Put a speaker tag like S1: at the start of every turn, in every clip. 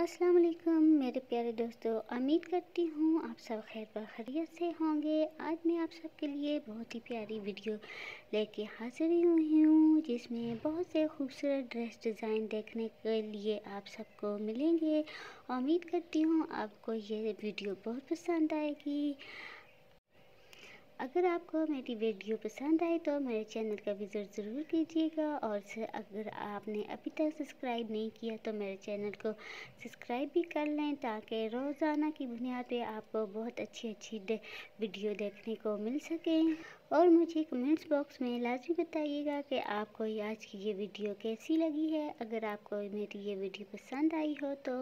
S1: अस्सलाम वालेकुम, मेरे प्यारे दोस्तों, उम्मीद करती हूँ आप सब खैर पर खैरियत से होंगे। आज मैं आप सबके लिए बहुत ही प्यारी वीडियो लेके हाजिर हुई हूँ, जिसमें बहुत से खूबसूरत ड्रेस डिज़ाइन देखने के लिए आप सबको मिलेंगे। उम्मीद करती हूँ आपको ये वीडियो बहुत पसंद आएगी। अगर आपको मेरी वीडियो पसंद आए तो मेरे चैनल का विज़िट ज़रूर कीजिएगा और अगर आपने अभी तक सब्सक्राइब नहीं किया तो मेरे चैनल को सब्सक्राइब भी कर लें ताकि रोज़ाना की बुनियाद पे आपको बहुत अच्छी अच्छी दे, वीडियो देखने को मिल सके। और मुझे कमेंट्स बॉक्स में लाजमी बताइएगा कि आपको आज की ये वीडियो कैसी लगी है। अगर आपको मेरी ये वीडियो पसंद आई हो तो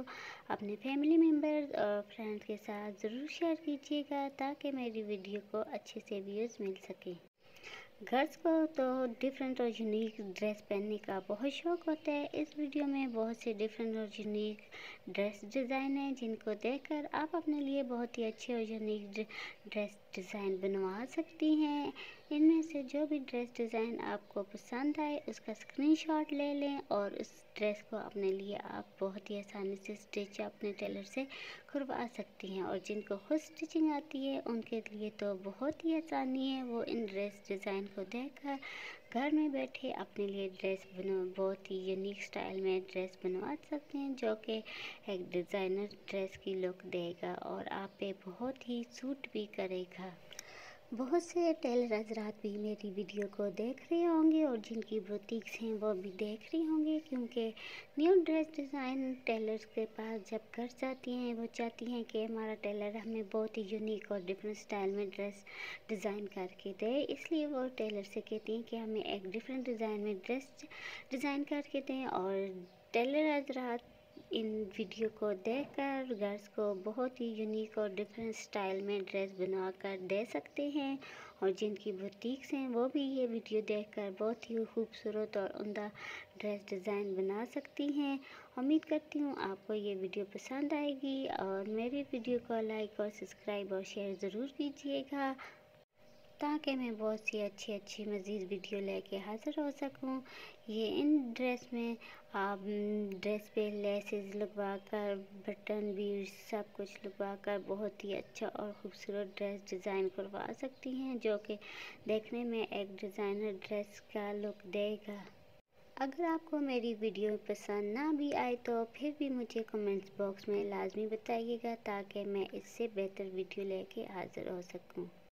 S1: अपने फैमिली मेंबर और फ्रेंड्स के साथ ज़रूर शेयर कीजिएगा ताकि मेरी वीडियो को अच्छे से व्यूज़ मिल सके। गर्ल्स को तो डिफरेंट और यूनिक ड्रेस पहनने का बहुत शौक होता है। इस वीडियो में बहुत से डिफरेंट और यूनिक ड्रेस डिज़ाइन हैं, जिनको देखकर आप अपने लिए बहुत ही अच्छे और यूनिक ड्रेस डिज़ाइन बनवा सकती हैं। इनमें से जो भी ड्रेस डिज़ाइन आपको पसंद आए, उसका स्क्रीनशॉट ले लें और उस ड्रेस को अपने लिए आप बहुत ही आसानी से स्टिच अपने टेलर से करवा सकती हैं और जिनको खुद स्टिचिंग आती है, उनके लिए तो बहुत ही आसानी है। वो इन ड्रेस डिज़ाइन को देखकर घर में बैठे अपने लिए ड्रेस बनो, बहुत ही यूनिक स्टाइल में ड्रेस बनवा सकते हैं, जो कि एक डिज़ाइनर ड्रेस की लुक देगा और आप पे बहुत ही सूट भी करेगा। बहुत से टेलर हजरात भी मेरी वीडियो को देख रहे होंगे और जिनकी बुटीक्स हैं वो भी देख रही होंगे, क्योंकि न्यू ड्रेस डिज़ाइन टेलर्स के पास जब कर जाती हैं, वो चाहती हैं कि हमारा टेलर हमें बहुत ही यूनिक और डिफरेंट स्टाइल में ड्रेस डिज़ाइन करके दे। इसलिए वो टेलर से कहती हैं कि हमें एक डिफरेंट डिज़ाइन में ड्रेस डिज़ाइन करके दें और टेलर हजरात इन वीडियो को देखकर गर्ल्स को बहुत ही यूनिक और डिफरेंट स्टाइल में ड्रेस बनवा कर दे सकते हैं। और जिनकी बुटीक्स हैं, वो भी ये वीडियो देखकर बहुत ही खूबसूरत और उमदा ड्रेस डिज़ाइन बना सकती हैं। उम्मीद करती हूँ आपको ये वीडियो पसंद आएगी और मेरी वीडियो को लाइक और सब्सक्राइब और शेयर ज़रूर कीजिएगा। ताकि मैं बहुत सी अच्छी अच्छी मज़ीद वीडियो लेके हाज़िर हो सकूँ। ये इन ड्रेस में आप ड्रेस पे लेसेस लगवा कर बटन भी, सब कुछ लगवा कर बहुत ही अच्छा और ख़ूबसूरत ड्रेस डिज़ाइन करवा सकती हैं, जो कि देखने में एक डिज़ाइनर ड्रेस का लुक देगा। अगर आपको मेरी वीडियो पसंद ना भी आए तो फिर भी मुझे कमेंट्स बॉक्स में लाजमी बताइएगा ताकि मैं इससे बेहतर वीडियो लेके हाज़िर हो सकूँ।